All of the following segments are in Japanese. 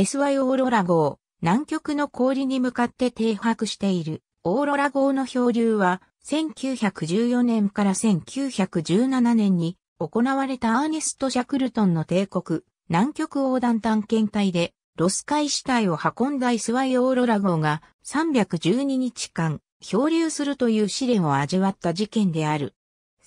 SY オーロラ号、南極の氷に向かって停泊しているオーロラ号の漂流は、1914年から1917年に行われたアーネスト・シャクルトンの帝国、南極横断探検隊で、ロス海死体を運んだ SY オーロラ号が312日間漂流するという試練を味わった事件である。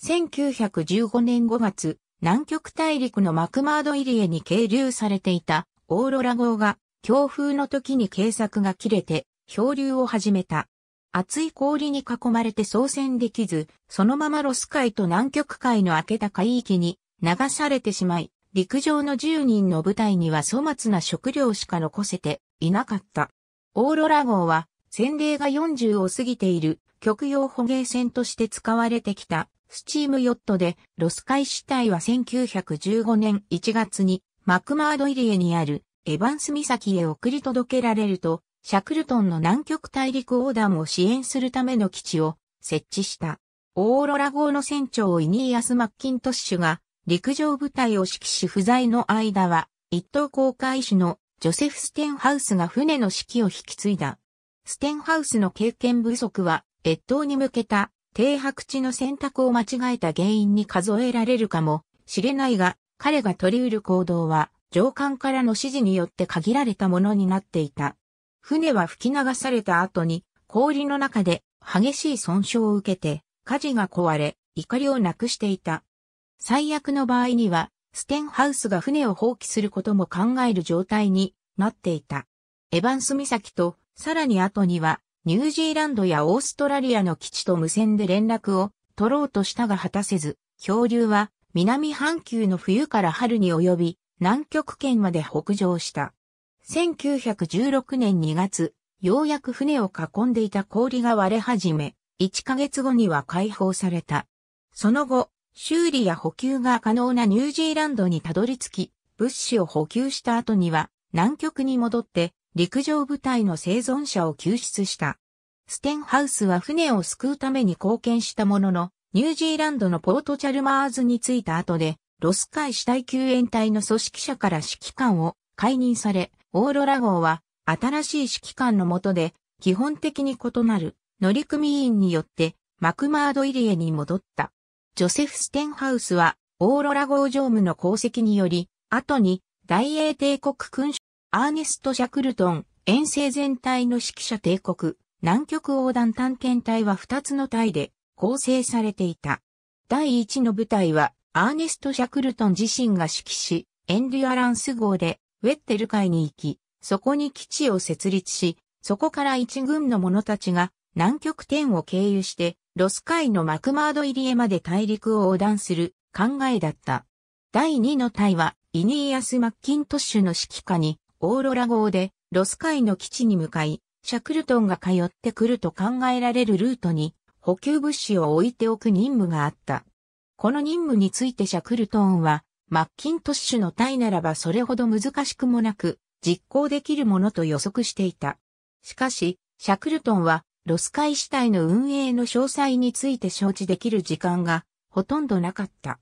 1915年5月、南極大陸のマクマード入り江に係留されていたオーロラ号が強風の時に計索が切れて漂流を始めた。厚い氷に囲まれて操船できず、そのままロス海と南極海の開けた海域に流されてしまい、陸上の10人の部隊には粗末な食料しか残せていなかった。オーロラ号は、船齢が40を過ぎている北極用捕鯨船として使われてきたスチームヨットで、ロス海死体は1915年1月にマクマード入江にあるエヴァンス岬へ送り届けられると、シャクルトンの南極大陸横断を支援するための基地を設置した。オーロラ号の船長イニーアス・マッキントッシュが陸上部隊を指揮し不在の間は一等航海士のジョセフ・ステンハウスが船の指揮を引き継いだ。ステンハウスの経験不足は越冬に向けた停泊地の選択を間違えた原因に数えられるかもしれないが彼が取り得る行動は上官からの指示によって限られたものになっていた。船は吹き流された後に氷の中で激しい損傷を受けて舵が壊れ錨をなくしていた。最悪の場合にはステンハウスが船を放棄することも考える状態になっていた。エヴァンス岬とさらに後にはニュージーランドやオーストラリアの基地と無線で連絡を取ろうとしたが果たせず、漂流は南半球の冬から春に及び南極圏まで北上した。1916年2月、ようやく船を囲んでいた氷が割れ始め、1ヶ月後には解放された。その後、修理や補給が可能なニュージーランドにたどり着き、物資を補給した後には、南極に戻って陸上部隊の生存者を救出した。ステンハウスは船を救うために貢献したものの、ニュージーランドのポートチャルマーズに着いた後で、ロス海死体救援隊の組織者から指揮官を解任され、オーロラ号は新しい指揮官の下で基本的に異なる乗組員によってマクマード入り江に戻った。ジョセフ・ステンハウスはオーロラ号乗務の功績により、後に大英帝国君主アーネスト・シャクルトン遠征全体の指揮者帝国南極横断探検隊は2つの隊で構成されていた。第1の部隊はアーネスト・シャクルトン自身が指揮し、エンデュアランス号でウェッテル海に行き、そこに基地を設立し、そこから一軍の者たちが南極点を経由して、ロス海のマクマード入り江まで大陸を横断する考えだった。第2の隊は、イニーアス・マッキントッシュの指揮下に、オーロラ号で、ロス海の基地に向かい、シャクルトンが通ってくると考えられるルートに、補給物資を置いておく任務があった。この任務についてシャクルトーンは、マッキントッシュの隊ならばそれほど難しくもなく、実行できるものと予測していた。しかし、シャクルトンは、ロス海死体の運営の詳細について承知できる時間がほとんどなかった。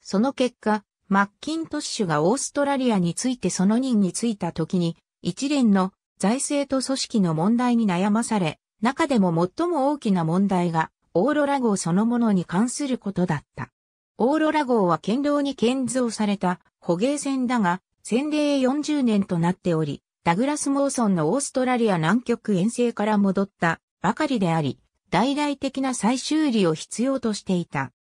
その結果、マッキントッシュがオーストラリアについてその任に就いた時に、一連の財政と組織の問題に悩まされ、中でも最も大きな問題が、オーロラ号そのものに関することだった。オーロラ号は堅牢に建造された捕鯨船だが、洗礼40年となっており、ダグラス・モーソンのオーストラリア南極遠征から戻ったばかりであり、大々的な再修理を必要としていた。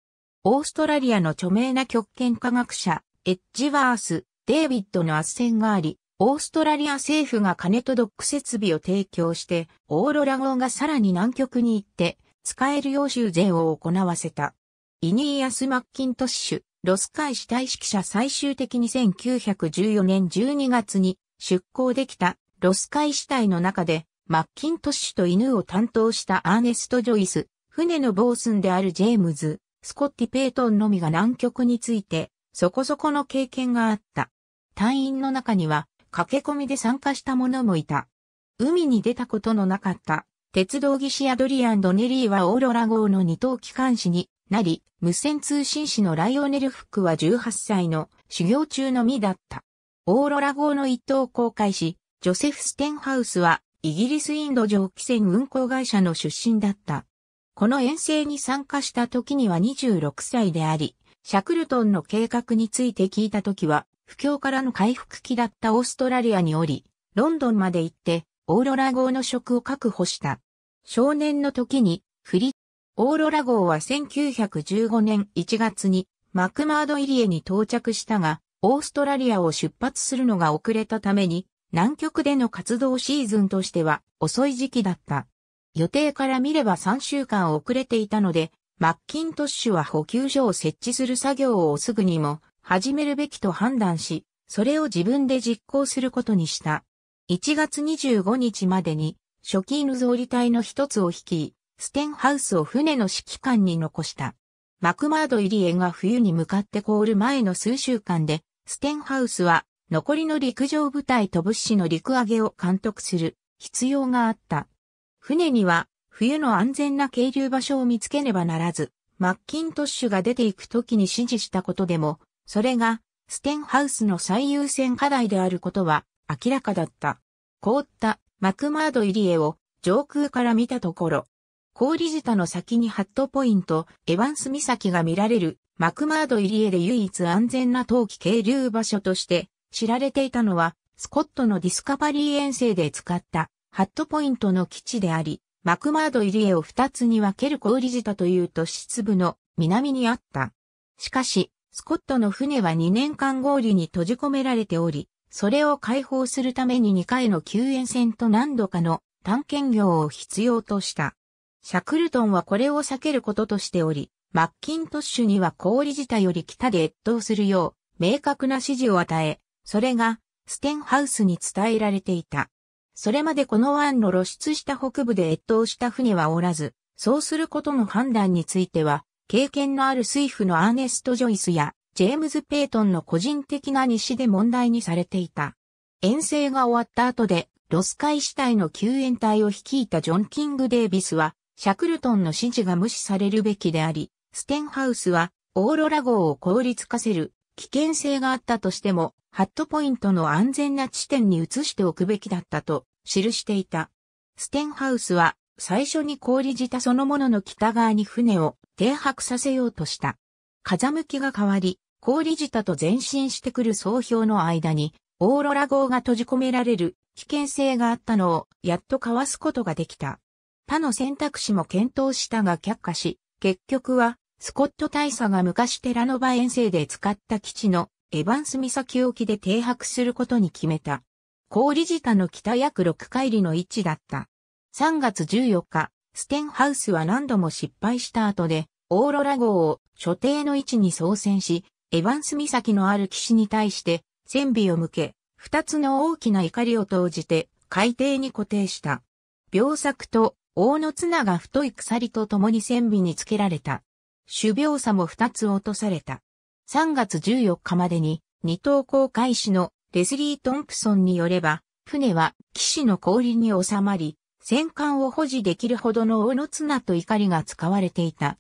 オーストラリアの著名な極圏科学者、エッジワース、デイビッドの斡旋があり、オーストラリア政府が金とドック設備を提供して、オーロラ号がさらに南極に行って、使えるよう修繕を行わせた。イニーアス・マッキントッシュ、ロス海死体指揮者最終的に1914年12月に出港できたロス海死体の中でマッキントッシュと犬を担当したアーネスト・ジョイス、船のボースンであるジェームズ、スコッティ・ペイトンのみが南極についてそこそこの経験があった。隊員の中には駆け込みで参加した者もいた。海に出たことのなかった鉄道技師アドリアン・ドネリーはオーロラ号の二等機関士になり、無線通信士のライオネル・フックは18歳の修行中の身だった。オーロラ号の一等航海士、ジョセフ・ステンハウスは、イギリスインド蒸気船運航会社の出身だった。この遠征に参加した時には26歳であり、シャクルトンの計画について聞いた時は、不況からの回復期だったオーストラリアにおり、ロンドンまで行って、オーロラ号の職を確保した。少年の時に、フリオーロラ号は1915年1月にマクマード入り江に到着したが、オーストラリアを出発するのが遅れたために、南極での活動シーズンとしては遅い時期だった。予定から見れば3週間遅れていたので、マッキントッシュは補給所を設置する作業をすぐにも始めるべきと判断し、それを自分で実行することにした。1月25日までに、初期犬造り隊の一つを率い、ステンハウスを船の指揮官に残した。マクマード入り江が冬に向かって凍る前の数週間で、ステンハウスは残りの陸上部隊と物資の陸揚げを監督する必要があった。船には冬の安全な係留場所を見つけねばならず、マッキントッシュが出ていく時に指示したことでも、それがステンハウスの最優先課題であることは明らかだった。凍ったマクマード入り江を上空から見たところ、氷舌の先にハットポイント、エヴァンス岬が見られるマクマード入り江で唯一安全な冬季渓流場所として知られていたのは、スコットのディスカバリー遠征で使ったハットポイントの基地であり、マクマード入り江を二つに分ける氷舌というと湿部の南にあった。しかし、スコットの船は2年間氷に閉じ込められており、それを解放するために2回の救援船と何度かの探検業を必要とした。シャクルトンはこれを避けることとしており、マッキントッシュには氷自体より北で越冬するよう明確な指示を与え、それがステンハウスに伝えられていた。それまでこの湾の露出した北部で越冬した船はおらず、そうすることの判断については、経験のある水夫のアーネスト・ジョイスや、ジェームズ・ペイトンの個人的な日誌で問題にされていた。遠征が終わった後で、ロス海市隊の救援隊を率いたジョン・キング・デイビスは、シャクルトンの指示が無視されるべきであり、ステンハウスは、オーロラ号を凍りつかせる危険性があったとしても、ハットポイントの安全な地点に移しておくべきだったと記していた。ステンハウスは最初に氷舌そのものの北側に船を停泊させようとした。風向きが変わり、氷舌と前進してくる総評の間に、オーロラ号が閉じ込められる危険性があったのをやっとかわすことができた。他の選択肢も検討したが却下し、結局はスコット大佐が昔テラノバ遠征で使った基地のエヴァンス岬沖で停泊することに決めた。氷舌の北約6海里の位置だった。3月14日、ステンハウスは何度も失敗した後で、オーロラ号を所定の位置に操船し、エヴァンス岬のある岸に対して船尾を向け、二つの大きな怒りを投じて海底に固定した。秒作と大の綱が太い鎖と共に船尾につけられた。種秒差も二つ落とされた。3月14日までに二等航海士のレスリー・トンプソンによれば、船は岸の氷に収まり、戦艦を保持できるほどの大の綱と怒りが使われていた。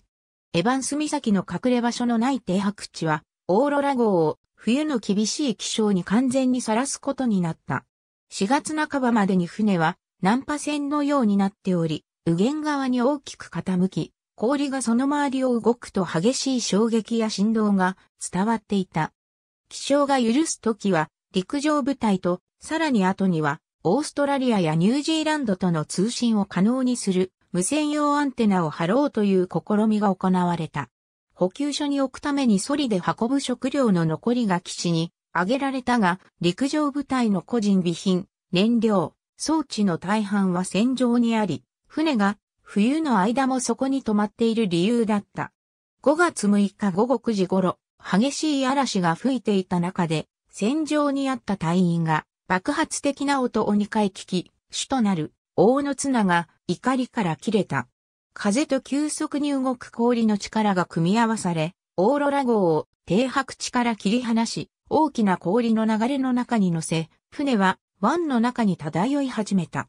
エヴァンス岬の隠れ場所のない停泊地は、オーロラ号を冬の厳しい気象に完全にさらすことになった。4月半ばまでに船は難破船のようになっており、右舷側に大きく傾き、氷がその周りを動くと激しい衝撃や振動が伝わっていた。気象が許すときは陸上部隊とさらに後にはオーストラリアやニュージーランドとの通信を可能にする無線用アンテナを張ろうという試みが行われた。補給所に置くためにソリで運ぶ食料の残りが基地に挙げられたが、陸上部隊の個人備品、燃料、装置の大半は戦場にあり、船が冬の間もそこに止まっている理由だった。5月6日午後9時頃、激しい嵐が吹いていた中で、戦場にあった隊員が爆発的な音を2回聞き、主となる大の綱が怒りから切れた。風と急速に動く氷の力が組み合わされ、オーロラ号を停泊地から切り離し、大きな氷の流れの中に乗せ、船は湾の中に漂い始めた。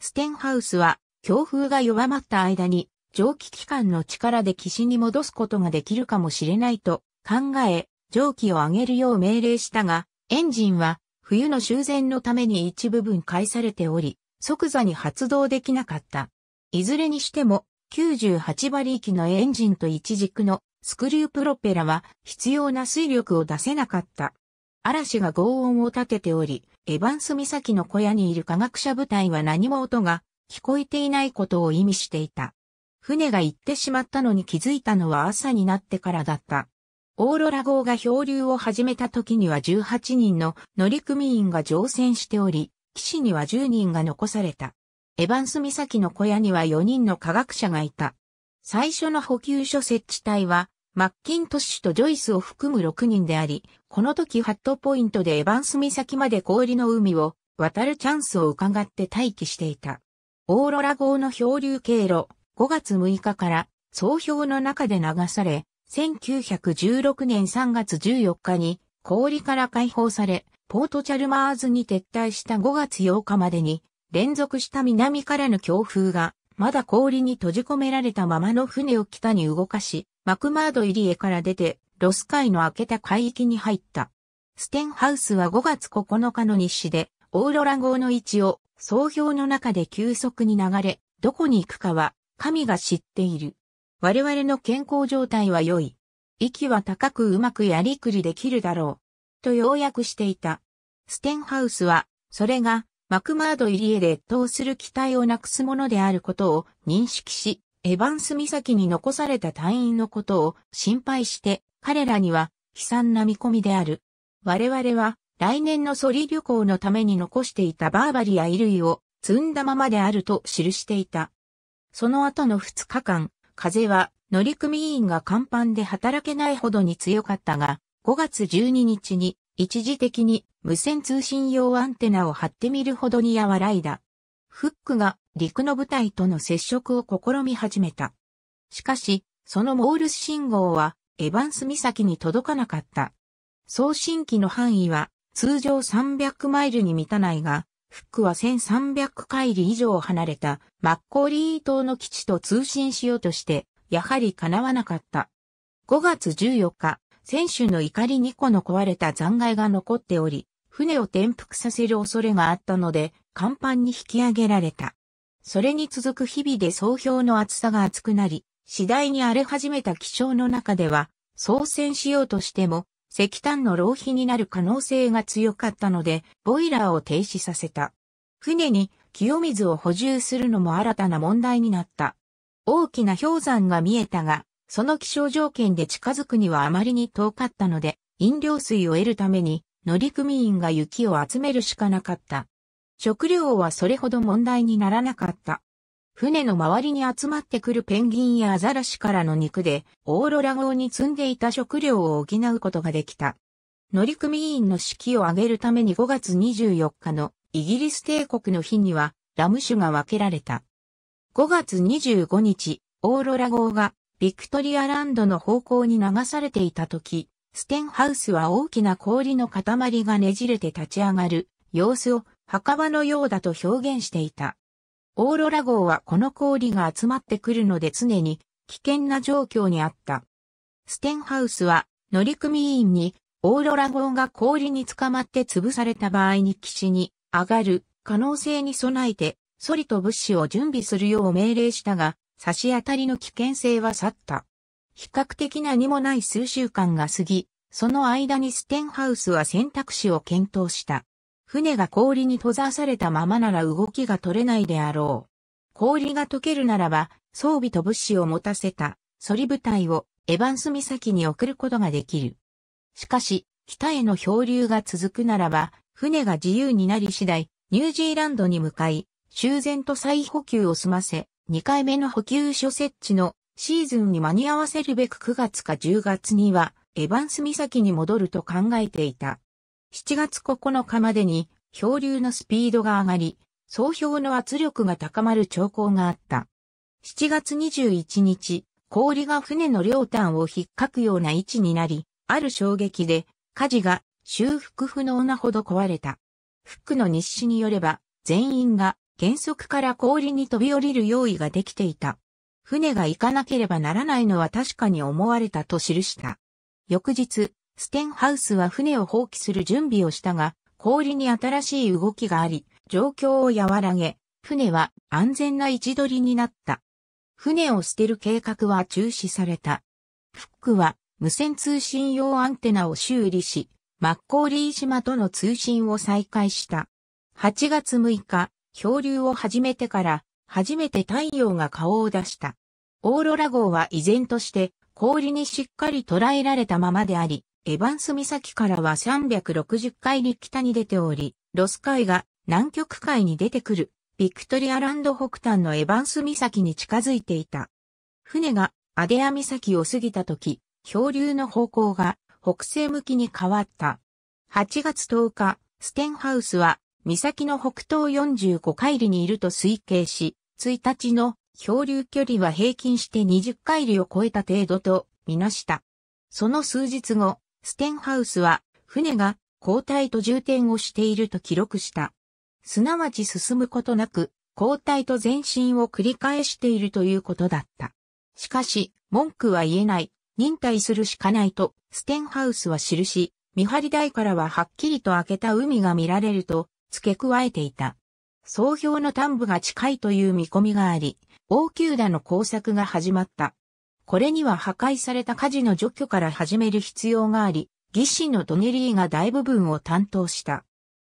ステンハウスは強風が弱まった間に蒸気機関の力で岸に戻すことができるかもしれないと考え、蒸気を上げるよう命令したが、エンジンは冬の修繕のために一部分返されており、即座に発動できなかった。いずれにしても、98馬力のエンジンと一軸のスクリュープロペラは必要な水力を出せなかった。嵐が轟音を立てており、エヴァンス岬の小屋にいる科学者部隊は何も音が聞こえていないことを意味していた。船が行ってしまったのに気づいたのは朝になってからだった。オーロラ号が漂流を始めた時には18人の乗組員が乗船しており、岸には10人が残された。エヴァンス岬の小屋には4人の科学者がいた。最初の補給所設置隊はマッキントッシュとジョイスを含む6人であり、この時ハットポイントでエヴァンス岬まで氷の海を渡るチャンスを伺って待機していた。オーロラ号の漂流経路、5月6日から総氷の中で流され、1916年3月14日に氷から解放され、ポートチャルマーズに撤退した5月8日までに、連続した南からの強風が、まだ氷に閉じ込められたままの船を北に動かし、マクマード入り江から出て、ロス海の開けた海域に入った。ステンハウスは5月9日の日誌で、オーロラ号の位置を、総氷の中で急速に流れ、どこに行くかは、神が知っている。我々の健康状態は良い。息は高くうまくやりくりできるだろう。と要約していた。ステンハウスは、それが、マクマード入りへで越冬する機体をなくすものであることを認識し、エヴァンス岬に残された隊員のことを心配して、彼らには悲惨な見込みである。我々は来年のソリ旅行のために残していたバーバリア衣類を積んだままであると記していた。その後の2日間、風は乗組員が甲板で働けないほどに強かったが、5月12日に一時的に無線通信用アンテナを張ってみるほどに和らいだ。フックが陸の部隊との接触を試み始めた。しかし、そのモールス信号はエヴァンス岬に届かなかった。送信機の範囲は通常300マイルに満たないが、フックは1300海里以上離れたマッコーリー島の基地と通信しようとして、やはり叶わなかった。5月14日、船首の怒り2個の壊れた残骸が残っており、船を転覆させる恐れがあったので、甲板に引き上げられた。それに続く日々で総氷の厚さが厚くなり、次第に荒れ始めた気象の中では、操船しようとしても、石炭の浪費になる可能性が強かったので、ボイラーを停止させた。船に清水を補充するのも新たな問題になった。大きな氷山が見えたが、その気象条件で近づくにはあまりに遠かったので、飲料水を得るために乗組員が雪を集めるしかなかった。食料はそれほど問題にならなかった。船の周りに集まってくるペンギンやアザラシからの肉で、オーロラ号に積んでいた食料を補うことができた。乗組員の士気を上げるために5月24日のイギリス帝国の日にはラム酒が分けられた。5月25日、オーロラ号がビクトリアランドの方向に流されていた時、ステンハウスは大きな氷の塊がねじれて立ち上がる様子を墓場のようだと表現していた。オーロラ号はこの氷が集まってくるので常に危険な状況にあった。ステンハウスは乗組員にオーロラ号が氷に捕まって潰された場合に岸に上がる可能性に備えてソリと物資を準備するよう命令したが、差し当たりの危険性は去った。比較的何もない数週間が過ぎ、その間にステンハウスは選択肢を検討した。船が氷に閉ざされたままなら動きが取れないであろう。氷が溶けるならば、装備と物資を持たせた、ソリ部隊をエヴァンス岬に送ることができる。しかし、北への漂流が続くならば、船が自由になり次第、ニュージーランドに向かい、修繕と再補給を済ませ、2回目の補給所設置のシーズンに間に合わせるべく9月か10月には、エヴァンス岬に戻ると考えていた。7月9日までに漂流のスピードが上がり、総氷の圧力が高まる兆候があった。7月21日、氷が船の両端を引っかくような位置になり、ある衝撃で、火事が修復不能なほど壊れた。フックの日誌によれば、全員が原則から氷に飛び降りる用意ができていた。船が行かなければならないのは確かに思われたと記した。翌日、ステンハウスは船を放棄する準備をしたが、氷に新しい動きがあり、状況を和らげ、船は安全な位置取りになった。船を捨てる計画は中止された。フックは無線通信用アンテナを修理し、マッコーリー島との通信を再開した。8月6日、漂流を始めてから初めて太陽が顔を出した。オーロラ号は依然として氷にしっかり捉えられたままであり、エヴァンス岬からは360海里北に出ており、ロス海が南極海に出てくるビクトリアランド北端のエヴァンス岬に近づいていた。船がアデア岬を過ぎた時、漂流の方向が北西向きに変わった。8月10日、ステンハウスは岬の北東45海里にいると推計し、1日の漂流距離は平均して20海里を超えた程度とみなした。その数日後、ステンハウスは船が交代と充填をしていると記録した。すなわち進むことなく、交代と前進を繰り返しているということだった。しかし、文句は言えない、忍耐するしかないと、ステンハウスは記し、見張り台からははっきりと開けた海が見られると、付け加えていた。総評の端部が近いという見込みがあり、王宮田の工作が始まった。これには破壊された火事の除去から始める必要があり、義士のドネリーが大部分を担当した。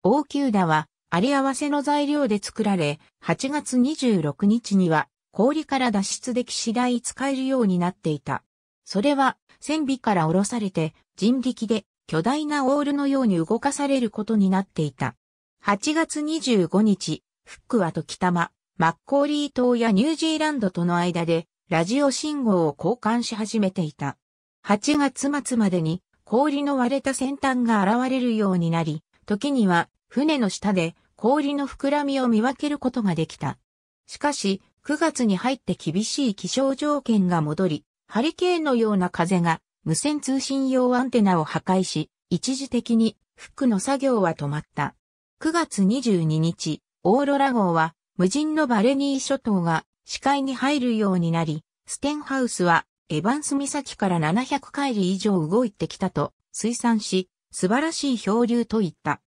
王宮田は、あり合わせの材料で作られ、8月26日には、氷から脱出でき次第使えるようになっていた。それは、船尾から下ろされて、人力で巨大なオールのように動かされることになっていた。8月25日、フックは時たま、マッコーリー島やニュージーランドとの間で、ラジオ信号を交換し始めていた。8月末までに氷の割れた先端が現れるようになり、時には船の下で氷の膨らみを見分けることができた。しかし、9月に入って厳しい気象条件が戻り、ハリケーンのような風が無線通信用アンテナを破壊し、一時的にフックの作業は止まった。9月22日、オーロラ号は無人のバレニー諸島が視界に入るようになり、ステンハウスはエヴァンス岬から700海里以上動いてきたと推算し、素晴らしい漂流と言った。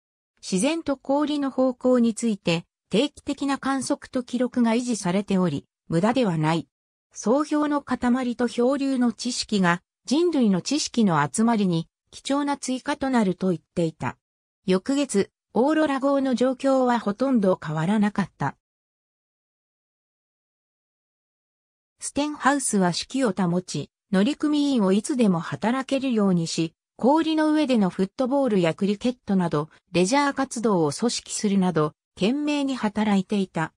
自然と氷の方向について定期的な観測と記録が維持されており、無駄ではない。総評の塊と漂流の知識が人類の知識の集まりに貴重な追加となると言っていた。翌月、オーロラ号の状況はほとんど変わらなかった。ステンハウスは指揮を保ち、乗組員をいつでも働けるようにし、氷の上でのフットボールやクリケットなど、レジャー活動を組織するなど、懸命に働いていた。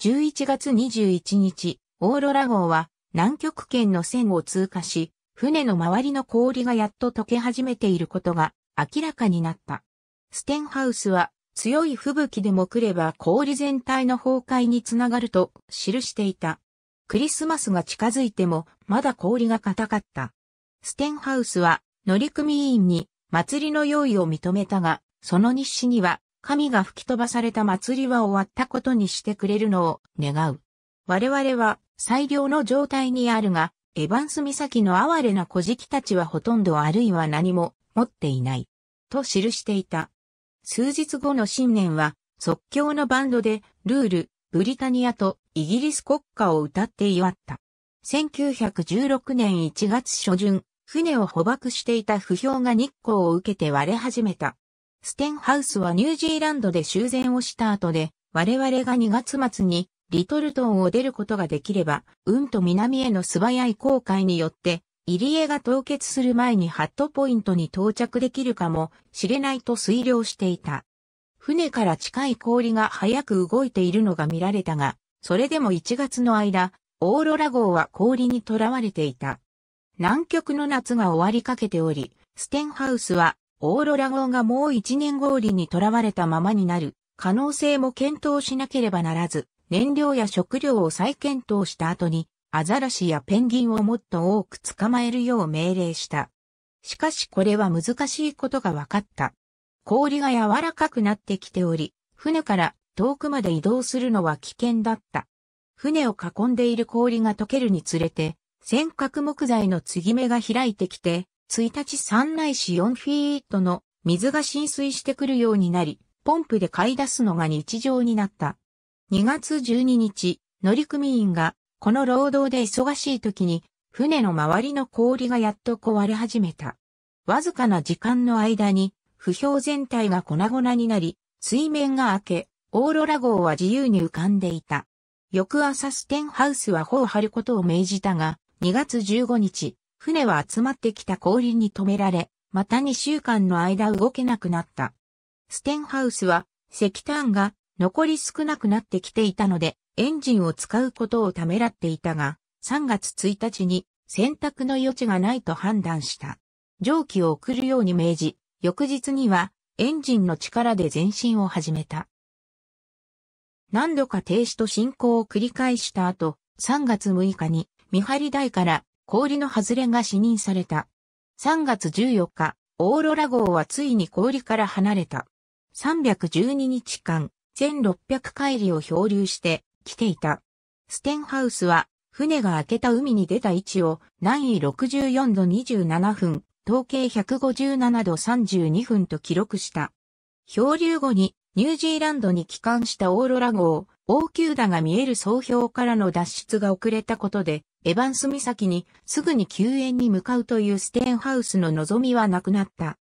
11月21日、オーロラ号は南極圏の線を通過し、船の周りの氷がやっと溶け始めていることが明らかになった。ステンハウスは強い吹雪でも来れば氷全体の崩壊につながると記していた。クリスマスが近づいてもまだ氷が硬かった。ステンハウスは乗組員に祭りの用意を認めたが、その日誌には神が吹き飛ばされた祭りは終わったことにしてくれるのを願う。我々は最良の状態にあるが、エヴァンス岬の哀れな小敷たちはほとんどあるいは何も持っていない。と記していた。数日後の新年は、即興のバンドで、ルール、ブリタニアとイギリス国歌を歌って祝った。1916年1月初旬、船を捕獲していた不評が日光を受けて割れ始めた。ステンハウスはニュージーランドで修繕をした後で、我々が2月末にリトルトンを出ることができれば、運と南への素早い航海によって、入江が凍結する前にハットポイントに到着できるかもしれないと推量していた。船から近い氷が早く動いているのが見られたが、それでも1月の間、オーロラ号は氷に囚われていた。南極の夏が終わりかけており、ステンハウスは、オーロラ号がもう一年氷に囚われたままになる可能性も検討しなければならず、燃料や食料を再検討した後に、アザラシやペンギンをもっと多く捕まえるよう命令した。しかしこれは難しいことが分かった。氷が柔らかくなってきており、船から遠くまで移動するのは危険だった。船を囲んでいる氷が溶けるにつれて、尖閣木材の継ぎ目が開いてきて、1日3ないし4フィートの水が浸水してくるようになり、ポンプで買い出すのが日常になった。2月12日、乗組員がこの労働で忙しい時に船の周りの氷がやっと壊れ始めた。わずかな時間の間に不氷全体が粉々になり、水面が開け、オーロラ号は自由に浮かんでいた。翌朝ステンハウスは帆を張ることを命じたが、2月15日、船は集まってきた氷に止められ、また2週間の間動けなくなった。ステンハウスは石炭が残り少なくなってきていたので、エンジンを使うことをためらっていたが、3月1日に選択の余地がないと判断した。蒸気を送るように命じ、翌日にはエンジンの力で前進を始めた。何度か停止と進行を繰り返した後、3月6日に見張り台から氷の外れが視認された。3月14日、オーロラ号はついに氷から離れた。312日間、1600海里を漂流して来ていた。ステンハウスは船が開けた海に出た位置を南緯64度27分、統計157度32分と記録した。漂流後にニュージーランドに帰還したオーロラ号、王宮打が見える総評からの脱出が遅れたことで、エヴァンス岬にすぐに救援に向かうというステンハウスの望みはなくなった。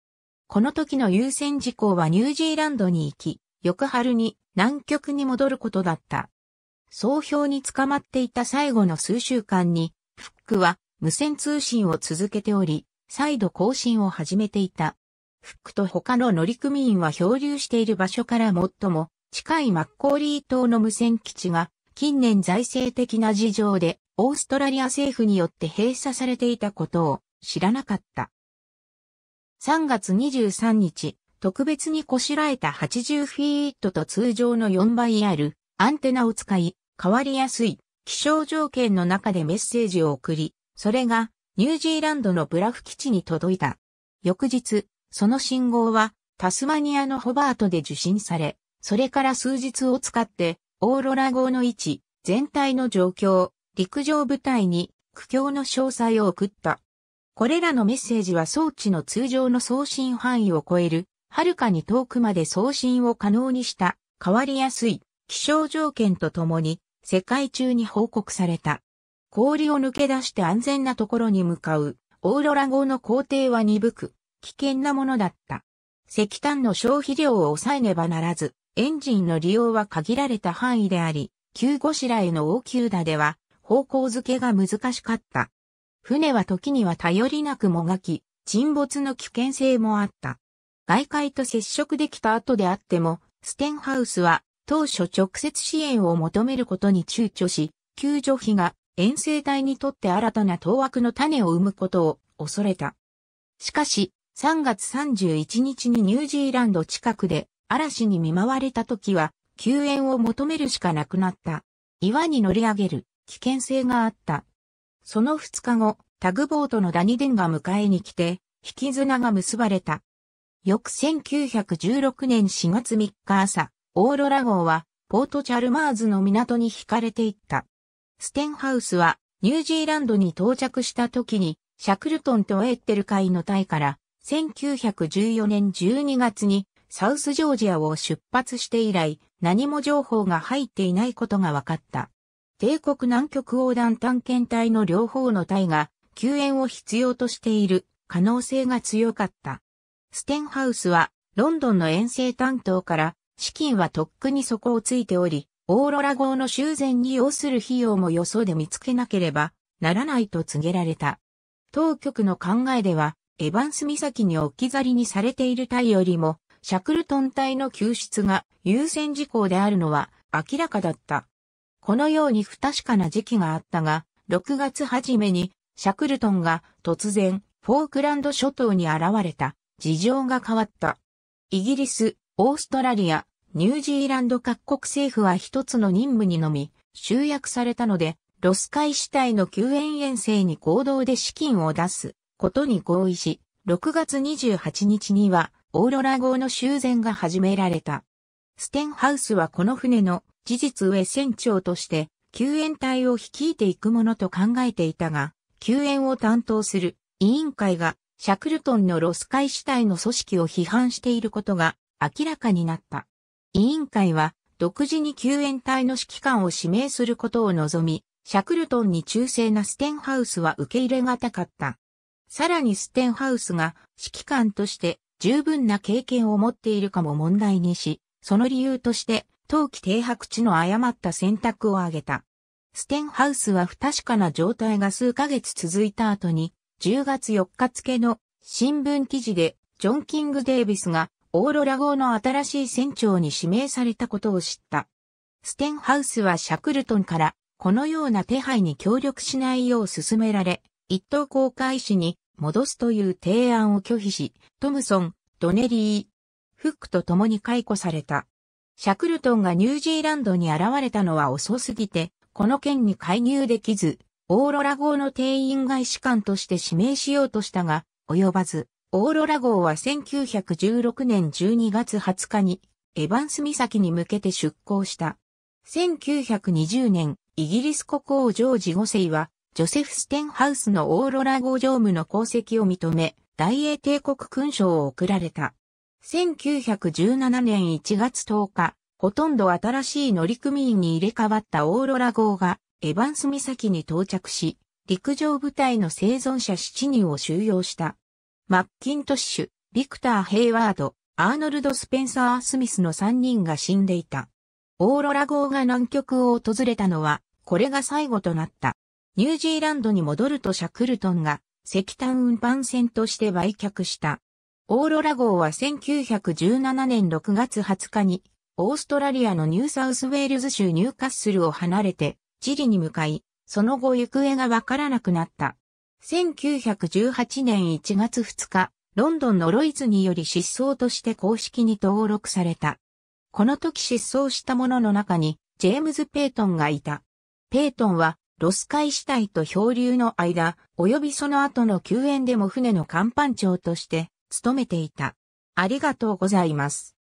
この時の優先事項はニュージーランドに行き、翌春に南極に戻ることだった。総評に捕まっていた最後の数週間に、フックは無線通信を続けており、再度更新を始めていた。フックと他の乗組員は漂流している場所から最も近いマッコーリー島の無線基地が近年財政的な事情でオーストラリア政府によって閉鎖されていたことを知らなかった。3月23日、特別にこしらえた80フィートと通常の4倍あるアンテナを使い、変わりやすい気象条件の中でメッセージを送り、それがニュージーランドのブラフ基地に届いた。翌日、その信号はタスマニアのホバートで受信され、それから数日を使ってオーロラ号の位置、全体の状況、陸上部隊に苦境の詳細を送った。これらのメッセージは装置の通常の送信範囲を超える、はるかに遠くまで送信を可能にした変わりやすい気象条件とともに世界中に報告された。氷を抜け出して安全なところに向かうオーロラ号の工程は鈍く危険なものだった。石炭の消費量を抑えねばならず、エンジンの利用は限られた範囲であり、急ごしらえの大急打では方向づけが難しかった。船は時には頼りなくもがき、沈没の危険性もあった。外界と接触できた後であっても、ステンハウスは当初直接支援を求めることに躊躇し、救助費が遠征隊にとって新たな当惑の種を生むことを恐れた。しかし、3月31日にニュージーランド近くで嵐に見舞われた時は、救援を求めるしかなくなった。岩に乗り上げる危険性があった。その2日後、タグボートのダニデンが迎えに来て、引き綱が結ばれた。翌1916年4月3日朝、オーロラ号はポートチャルマーズの港に引かれていった。ステンハウスはニュージーランドに到着した時にシャクルトンとエッテル海の隊から1914年12月にサウスジョージアを出発して以来何も情報が入っていないことが分かった。帝国南極横断探検隊の両方の隊が救援を必要としている可能性が強かった。ステンハウスはロンドンの遠征担当から資金はとっくに底をついており、オーロラ号の修繕に要する費用も予想で見つけなければならないと告げられた。当局の考えでは、エヴァンス岬に置き去りにされている隊よりも、シャクルトン隊の救出が優先事項であるのは明らかだった。このように不確かな時期があったが、6月初めにシャクルトンが突然フォークランド諸島に現れた事情が変わった。イギリス、オーストラリア、ニュージーランド各国政府は一つの任務にのみ集約されたので、ロス海市隊の救援遠征に合同で資金を出すことに合意し、6月28日にはオーロラ号の修繕が始められた。ステンハウスはこの船の事実上船長として救援隊を率いていくものと考えていたが、救援を担当する委員会がシャクルトンのロス海市隊の組織を批判していることが明らかになった。委員会は独自に救援隊の指揮官を指名することを望み、シャクルトンに忠誠なステンハウスは受け入れがたかった。さらにステンハウスが指揮官として十分な経験を持っているかも問題にし、その理由として冬季停泊地の誤った選択を挙げた。ステンハウスは不確かな状態が数ヶ月続いた後に、10月4日付の新聞記事で、ジョン・キング・デイビスがオーロラ号の新しい船長に指名されたことを知った。ステンハウスはシャクルトンからこのような手配に協力しないよう勧められ、一等航海士に戻すという提案を拒否し、トムソン、ドネリー、フックと共に解雇された。シャクルトンがニュージーランドに現れたのは遅すぎて、この件に介入できず、オーロラ号の定員外士官として指名しようとしたが、及ばず、オーロラ号は1916年12月20日に、エヴァンス岬に向けて出港した。1920年、イギリス国王ジョージ5世は、ジョセフ・ステンハウスのオーロラ号乗務の功績を認め、大英帝国勲章を贈られた。1917年1月10日、ほとんど新しい乗組員に入れ替わったオーロラ号がエヴァンス岬に到着し、陸上部隊の生存者7人を収容した。マッキントッシュ、ビクター・ヘイワード、アーノルド・スペンサー・スミスの3人が死んでいた。オーロラ号が南極を訪れたのは、これが最後となった。ニュージーランドに戻るとシャクルトンが石炭運搬船として売却した。オーロラ号は1917年6月20日にオーストラリアのニューサウスウェールズ州ニューカッスルを離れて、チリに向かい、その後行方がわからなくなった。1918年1月2日、ロンドンのロイズにより失踪として公式に登録された。この時失踪した者の中に、ジェームズ・ペイトンがいた。ペイトンは、ロス海死体と漂流の間、及びその後の救援でも船の甲板長として、務めていた。ありがとうございます。